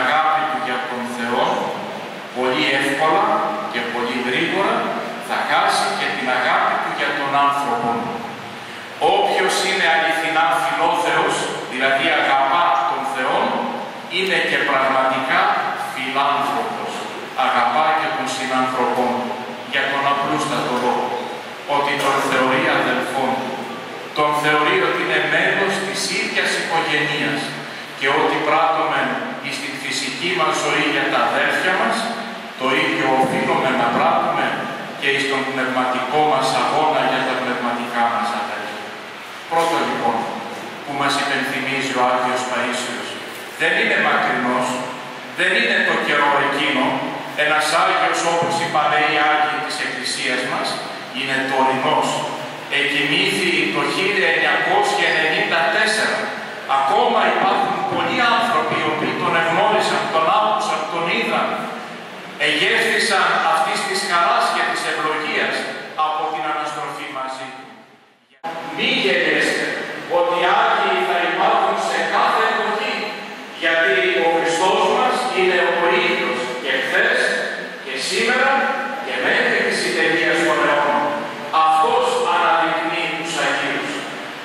αγάπη του για τον Θεό, πολύ εύκολα και πολύ γρήγορα θα χάσει και την αγάπη του για τον άνθρωπο. Όποιος είναι αληθινά φιλόθεος, δηλαδή αγαπά τον Θεό, είναι και πραγματικά φιλάνθρωπος. Αγαπά και τον συνάνθρωπό του, για τον απλούστατο λόγο, ότι τον θεωρεί αδελφόν του. Τον θεωρεί ότι είναι μέλος της ίδιας οικογένειας και ότι πράττουμε στην φυσική μας ζωή για τα αδέρφια μας, το ίδιο οφείλουμε να πράττουμε και στον πνευματικό μας αγώνα για τα πνευματικά μας αδέρφια. Πρώτο λοιπόν, που μας υπενθυμίζει ο Άγιος Παΐσιος, δεν είναι μακρινός, δεν είναι το καιρό εκείνο, ένας Άγιος όπως οι παλαιοί Άγιοι της Εκκλησίας μας, είναι τωρινός. Εκοιμήθη το 1994. Ακόμα υπάρχουν πολλοί άνθρωποι οι οποίοι τον εγνώρισαν, τον άκουσαν, τον είδαν, εγέρθησαν αυτής της χαράς και της ευλογίας από την αναστροφή μαζί του. Μη γελέστε ότι Άγιοι θα υπάρχουν σε κάθε εποχή, γιατί ο Χριστός μας είναι ο ίδιος και χθες και σήμερα και μέχρι τη συντελεία των αιώνων. Αυτός αναδεικνύει τους Αγίους.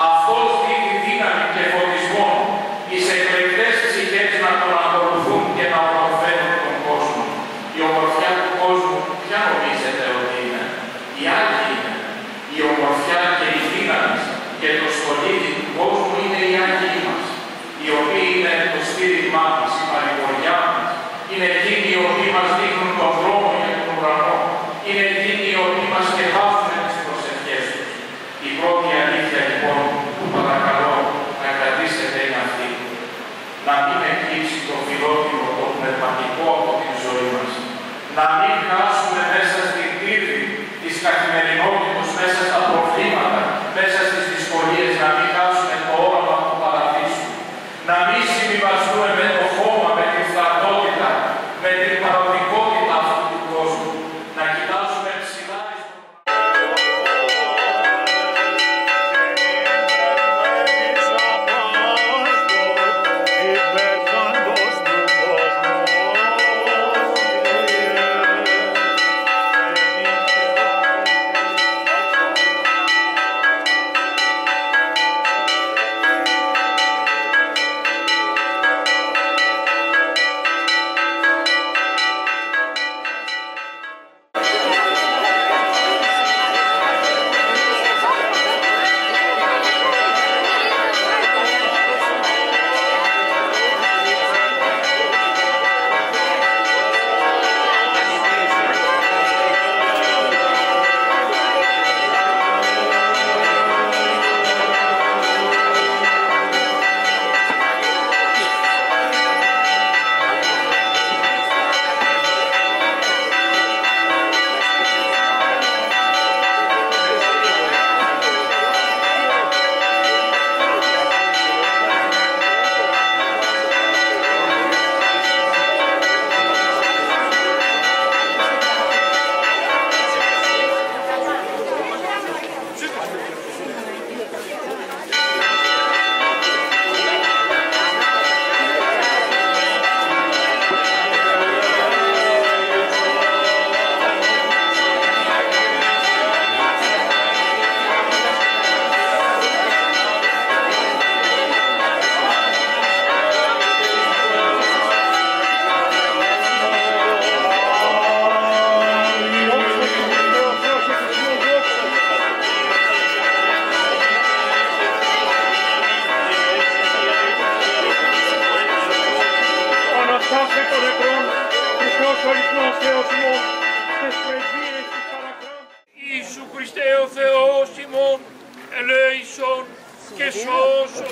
Αυτός δίνει δύναμη και φωτισμό εις εκλεκτές ψυχές να τον ακολουθούν και να ομορφαίνουν τον κόσμο. Η ομορφιά του κόσμου ποια νομίζετε ότι είναι. Η Άγιοι είναι. Η ομορφιά και η δύναμη και το στολίδι του κόσμου είναι οι Άγιοι μας. Οι οποίοι είναι το στήριγμά μας, η παρηγοριά μας. Είναι εκείνοι οι οποίοι μας δείχνουν τον δρόμο για τον ουρανό. Είναι εκείνοι οι οποίοι μας σκεφάζουν τις προσευχές τους. Η πρώτη αλήθεια λοιπόν που παρακαλώ να κρατήσετε είναι αυτή. Να μην εκλείψει το φιλότιμο, το πνευματικό από την ζωή μας. Να μην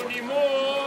anymore.